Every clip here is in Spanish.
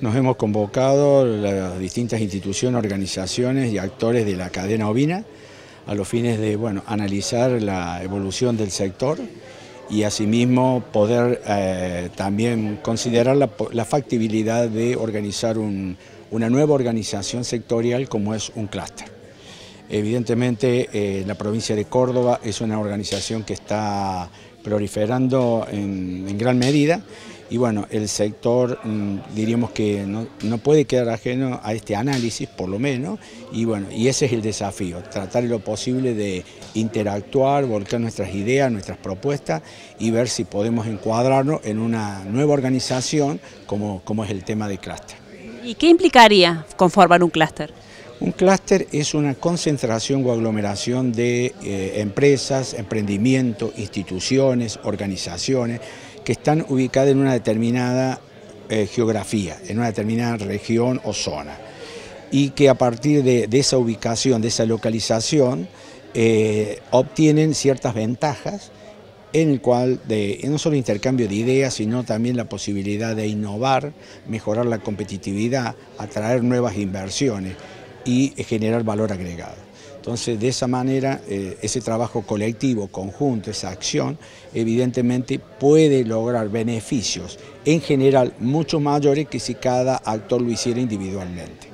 Nos hemos convocado las distintas instituciones, organizaciones y actores de la cadena ovina a los fines de bueno, analizar la evolución del sector y asimismo poder eh, también considerar la, factibilidad de organizar una nueva organización sectorial como es un clúster. Evidentemente eh, la provincia de Córdoba es una organización que está proliferando en gran medida y bueno, el sector mm, diríamos que no, puede quedar ajeno a este análisis, por lo menos, y bueno, y ese es el desafío, tratar lo posible de interactuar, volcar nuestras ideas, nuestras propuestas y ver si podemos encuadrarnos en una nueva organización como, como es el tema de clúster. ¿Y qué implicaría conformar un clúster? Un clúster es una concentración o aglomeración de eh, empresas, emprendimientos, instituciones, organizaciones que están ubicadas en una determinada eh, geografía, en una determinada región o zona, y que a partir de, esa ubicación, de esa localización, eh, obtienen ciertas ventajas en el cual no solo intercambio de ideas, sino también la posibilidad de innovar, mejorar la competitividad, atraer nuevas inversiones y generar valor agregado. Entonces, de esa manera, eh, ese trabajo colectivo, conjunto, esa acción, evidentemente puede lograr beneficios, en general, mucho mayores que si cada actor lo hiciera individualmente.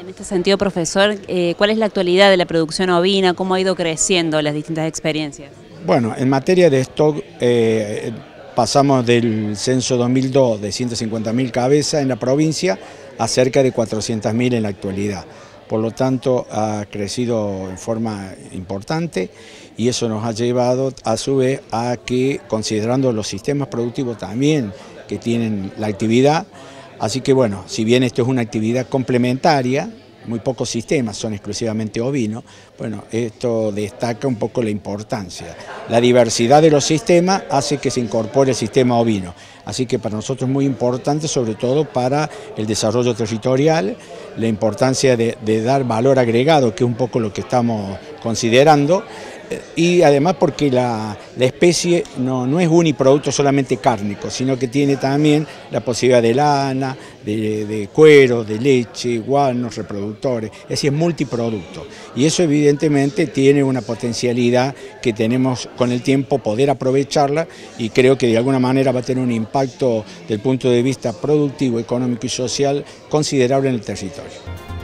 En este sentido, profesor, eh, ¿cuál es la actualidad de la producción ovina? ¿Cómo ha ido creciendo las distintas experiencias? Bueno, en materia de stock, eh, pasamos del censo 2002 de 150.000 cabezas en la provincia a cerca de 400.000 en la actualidad por lo tanto ha crecido en forma importante y eso nos ha llevado a su vez a que, considerando los sistemas productivos también que tienen la actividad, así que bueno, si bien esto es una actividad complementaria, muy pocos sistemas son exclusivamente ovinos, bueno, esto destaca un poco la importancia. La diversidad de los sistemas hace que se incorpore el sistema ovino, así que para nosotros es muy importante, sobre todo para el desarrollo territorial, la importancia de, de dar valor agregado, que es un poco lo que estamos considerando, y además porque la, especie no, no, es uniproducto solamente cárnico, sino que tiene también la posibilidad de lana, de, cuero, de leche, guanos, reproductores, es decir, es multiproducto. Y eso evidentemente tiene una potencialidad que tenemos con el tiempo poder aprovecharla y creo que de alguna manera va a tener un impacto del punto de vista productivo, económico y social considerable en el territorio.